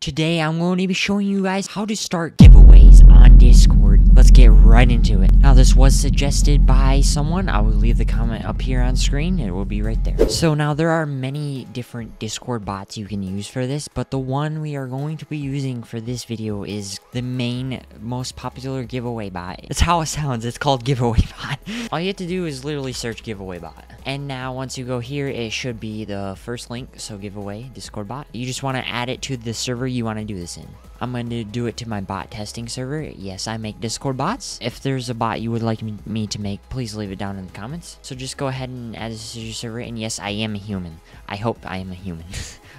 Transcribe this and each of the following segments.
Today I'm going to be showing you guys how to start giveaways on Discord. Let's get right into it. Now this was suggested by someone. I will leave the comment up here on screen. It will be right there. So now there are many different Discord bots you can use for this, but the one we are going to be using for this video is the main most popular giveaway bot. That's how it sounds. It's called giveaway bot. All you have to do is literally search giveaway bot. And now once you go here, it should be the first link. So giveaway Discord bot. You just want to add it to the server you want to do this in. I'm going to do it to my bot testing server. Yes, I make Discord bots. If there's a bot you would like me to make, please leave it down in the comments. So just go ahead and add this to your server. And yes, I am a human. I hope I am a human.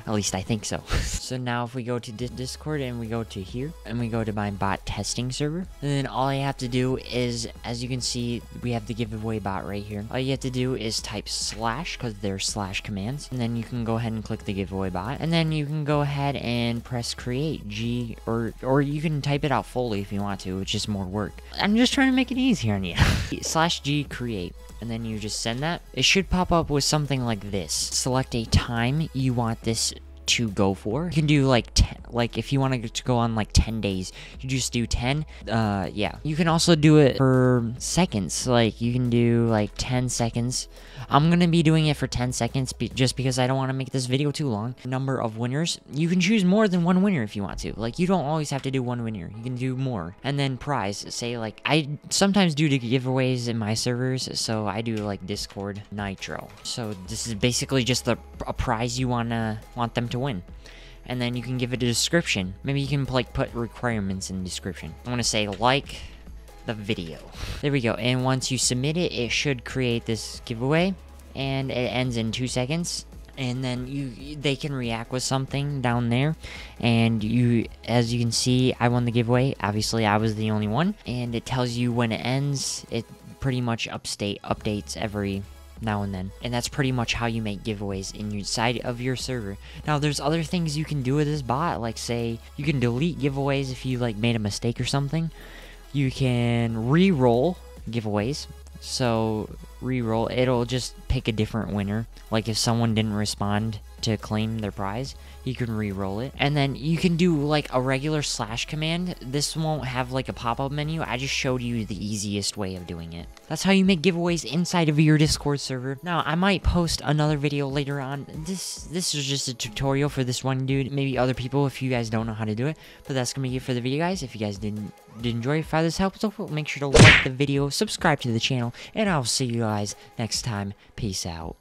At least I think so. so now if we go to Discord and we go to here and we go to my bot testing server, then all I have to do is, as you can see, we have the giveaway bot right here. All you have to do is type slash because they're slash commands. And then you can go ahead and click the giveaway bot. And then you can go ahead and press create G or, or you can type it out fully if you want to. It's just more work. I'm just trying to make it easier on you. slash G create and then you just send that. It should pop up with something like this. Select a time you want this to go for. You can do like 10, like if you want to go on like 10 days, you just do 10. Uh, yeah. You can also do it for seconds. Like you can do like 10 seconds. I'm to be doing it for 10 seconds be just because I don't want to make this video too long. Number of winners. You can choose more than one winner if you want to. Like you don't always have to do one winner. You can do more. And then prize. Say like I sometimes do the giveaways in my servers. So I do like Discord Nitro. So this is basically just the, a prize you wanna want them to win. And then you can give it a description. Maybe you can like put requirements in the description. I want to say like the video. There we go. And once you submit it, it should create this giveaway. And it ends in two seconds. And then you they can react with something down there. And you as you can see, I won the giveaway. Obviously I was the only one. And it tells you when it ends. It pretty much upstate updates every now and then. And that's pretty much how you make giveaways inside of your server. Now there's other things you can do with this bot, like say you can delete giveaways if you like made a mistake or something. You can re-roll giveaways. So re-roll, it'll just pick a different winner. Like if someone didn't respond to claim their prize, you can re-roll it. And then you can do like a regular slash command. This won't have like a pop-up menu. I just showed you the easiest way of doing it. That's how you make giveaways inside of your Discord server. Now, I might post another video later on. This this is just a tutorial for this one dude. Maybe other people if you guys don't know how to do it. But that's gonna be it for the video, guys. If you guys didn't did enjoy, if this helped, make sure to like the video, subscribe to the channel, and I'll see you guys next time. Peace out.